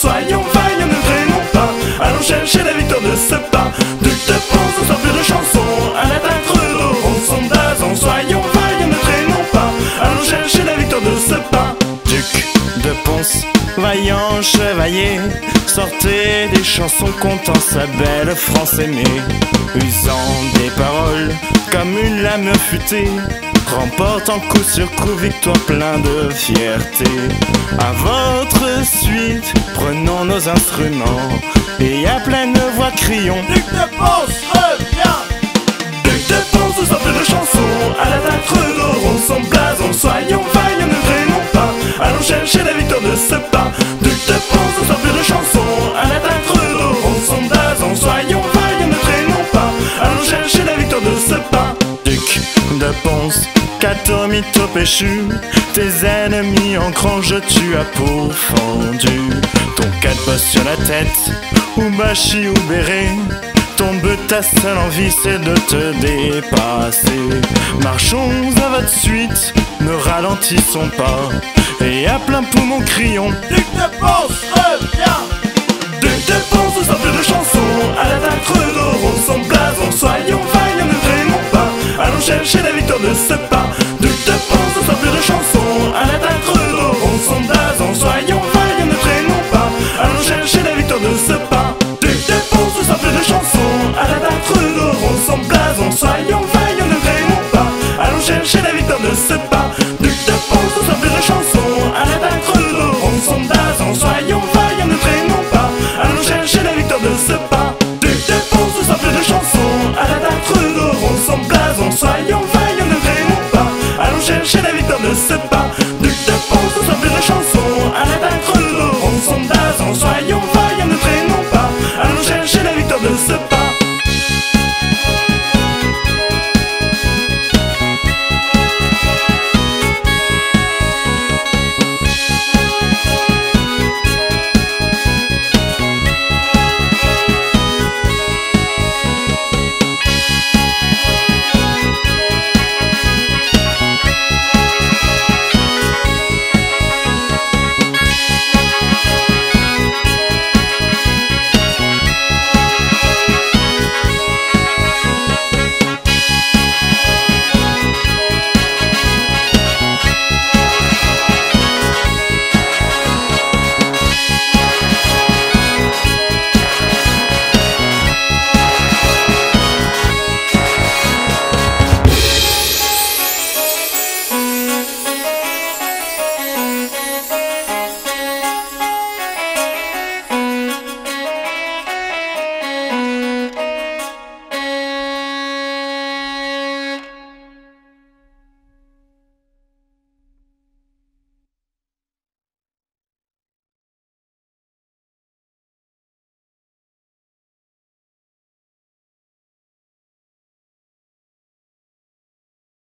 soyons vaillants, chevalier, sortez des chansons contant sa belle France aimée, usant des paroles comme une lame futée, remportant coup sur coup victoire plein de fierté. À votre suite, prenons nos instruments et à pleine voix crions Duc de Ponce, reviens Duc de Ponce, on sort plus de chansons. À l'attaque d'eau, on s'en blason. Soyons vaillants, ne traînons pas. Allons chercher la victoire de ce Allons chercher la victoire de ce pas. Duc de Ponce, Cato mytho péchu, tes ennemis en grange tu as pourfendu. Ton quatre sur la tête, ou bachi ou béret, tombe ta seule envie c'est de te dépasser. Marchons à votre suite, ne ralentissons pas, et à plein poumon crions. Duc de Ponce, reviens Duc de Ponce, on sort plus de chansons. La de ce pas. Duc de Ponce, on plus de chansons. À l'attaque d'eau, on s'en blason. Soyons vaillants, ne traînons pas. Allons chercher la victoire de ce pas. Duc de Ponce, on plus de chansons. À l'attaque d'eau, on s'en blason. Soyons vaillants, ne traînons pas. Allons chercher la victoire de ce pas.